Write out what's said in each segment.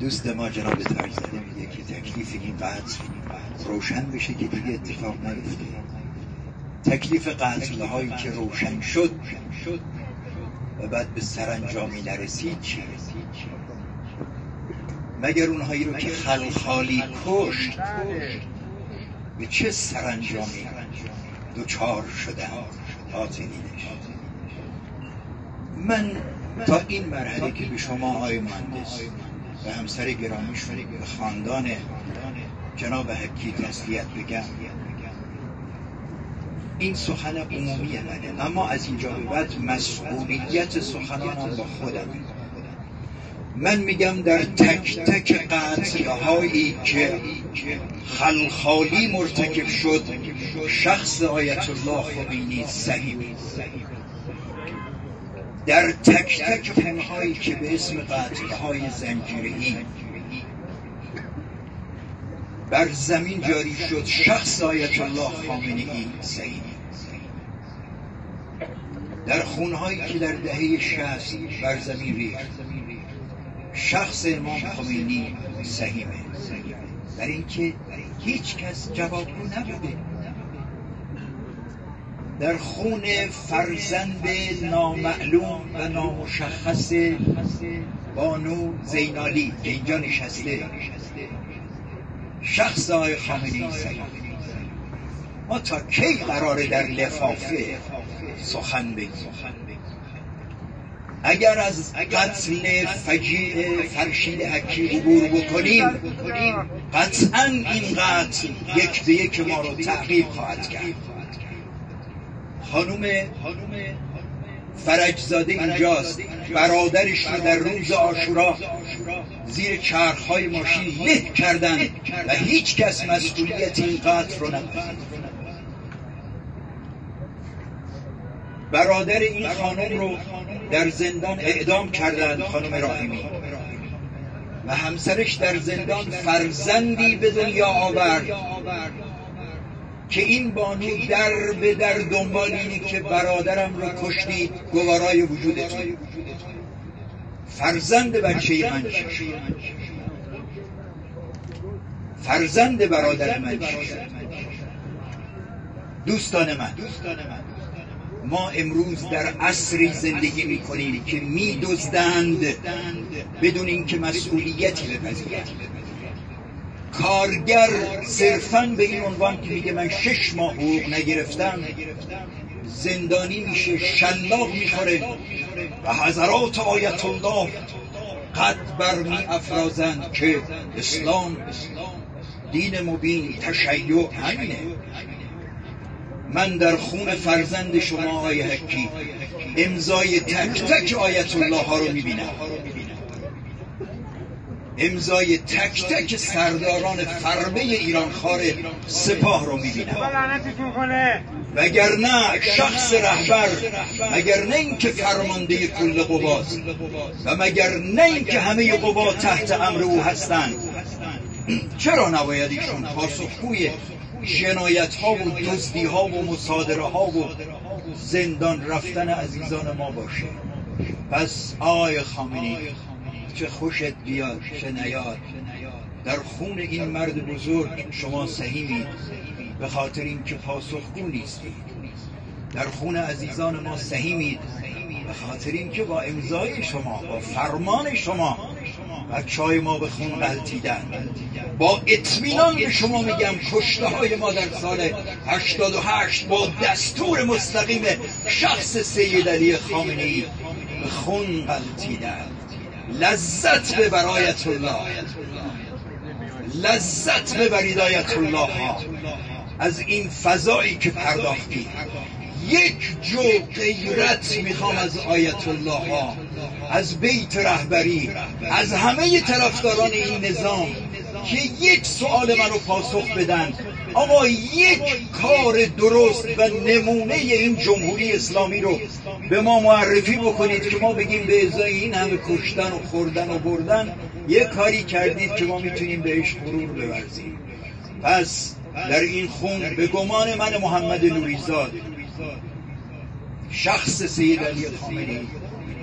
دوست ما جناب فرزاده میگه که تکلیف این قتل روشن بشه که دیگه اتفاق نیفته. تکلیف قتل هایی که روشن شد و بعد به سرانجامی نرسید چی؟ مگر اونهایی رو که خلخالی کشت به چه سرانجامی دوچار شدن قاتلینش من تا این مرحله که به شما آقای مهندس و همسر گرامی شده به خاندان جناب حکی تسلیت بگم. این سخن عمومی منه اما از اینجا به بعد مسئولیت سخنانم با خودم من میگم در تک تک قتل هایی که خلخالی مرتکب شد شخص آیت الله خمینی صحیح. در تک تک خونهایی که به اسم قتل های زنجیری بر زمین جاری شد شخص آیت الله خامنه صحیح در خونهایی که در دهه شهست بر زمین ریخت. شخص امام خمینی سهیمه در اینکه هیچ کس جوابگو نبوده در خون فرزند نامعلوم و نامشخص بانو زینالی که اینجا نشسته. شخص آقای خامنه‌ای سهیمه ما تا کی قراره در لفافه سخن بگیم؟ اگر از قتل فجیع فرشید حکی عبور بکنیم قطعا این قتل یک به یک ما رو تعقیب خواهد کرد. خانوم فرجزاده اینجاست. برادرش رو در روز آشورا زیر چرخهای ماشین له کردن و هیچ کس مسئولیت این قتل رو نپذیرفت برادر این خانم رو در زندان اعدام کردند خانم راهیمی. و همسرش در زندان فرزندی به دنیا آورد. که این بانو در به در دنبال اینی که برادرم رو کشتید گوارای وجودتون فرزند بچه من فرزند برادر من دوستان من. ما امروز در عصری زندگی می‌کنیم که میدزدند بدون اینکه مسئولیتی بپذیرند. کارگر صرفا به این عنوان که میگه من شش ماه حقوق نگرفتم زندانی میشه شلاق می‌خوره و حضرات آیت الله قد بر می افرازند که اسلام دین مبین تشیع همینه. من در خون فرزند شما آقای حکی امضای تک تک آیت الله ها رو می‌بینم. امضای تک تک سرداران فربه ایران خار سپاه رو می‌بینم. وگرنه شخص رهبر مگر نه اینکه فرمانده کل قواست و مگر نه اینکه همه قوا تحت امر او هستند. چرا نباید ایشون پاسخگوی جنایت ها و دزدی ها و مصادره ها و زندان رفتن عزیزان ما باشه؟ پس آقای خامنی چه خوشت بیاد چه نیاد. در خون این مرد بزرگ شما سهیمید به خاطر اینکه پاسخگو نیستید. در خون عزیزان ما سهیمید به خاطر اینکه با امضای شما با فرمان شما بچه ما به خون غلطیدن با اطمینان به شما میگم کشته های ما در سال 88 با دستور مستقیم شخص سید علی خامنه ای به خون غلطیدن لذت به برایت الله. لذت به بریدایت الله. ها از این فضایی که پرداختی. یک جو غیرت می‌خوام از آیت الله. ها از بیت رهبری. از همه طرفداران این نظام. که یک سوال منو پاسخ بدن. آقا یک کار درست و نمونه این جمهوری اسلامی رو به ما معرفی بکنید. که ما بگیم به ازای این همه کشتن و خوردن و بردن یک کاری کردید که ما می‌تونیم بهش غرور بورزیم. پس در این خون به گمان من محمد نوریزاد شخص سید علی خامنه‌ای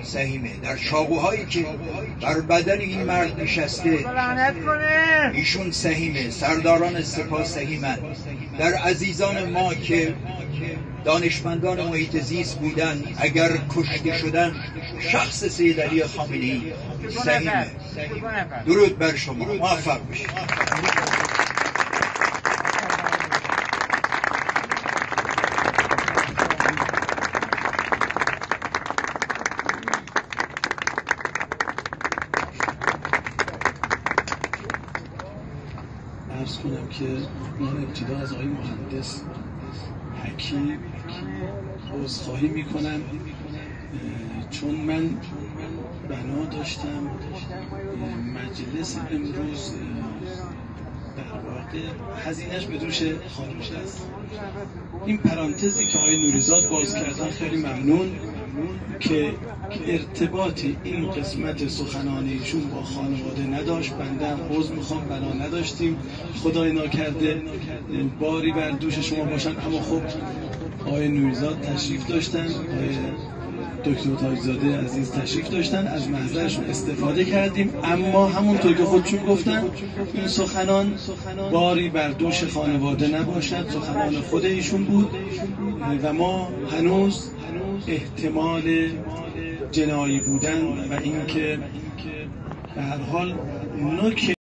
سهیمه در چاقوهایی که بر بدن این مرد نشسته ایشون سهیمه سرداران سپاه سهیمن در عزیزان ما که دانشمندان محیط زیست بودن اگر کشته شدن شخص سید علی خامنه‌ای. سهیمه درود بر شما. موفق بشید ارز کنم که من ابتدا از آقای مهندس حکیم عذرخواهی می‌کنم چون من بنا داشتم مجلس امروز در واقع هزینهش به دوش خانواده است. این پرانتزی که آقای نوریزاد باز کردن خیلی ممنون. که ارتباطی این قسمت سخنان ایشون با خانواده نداشت. بنده هم عوض می‌خوام بنا نداشتیم. خدای ناکرده باری بر دوش شما باشن. اما خب آقای نوریزاد تشریف داشتن. آقای دکتر تاجزاده عزیز تشریف داشتن. از محضرشون استفاده کردیم. اما همونطور که خودشون گفتن این سخنان باری بر دوش خانواده نباشد. سخنان خود ایشون بود. و ما هنوز احتمال جنایی بودن و اینکه به هر حال نوک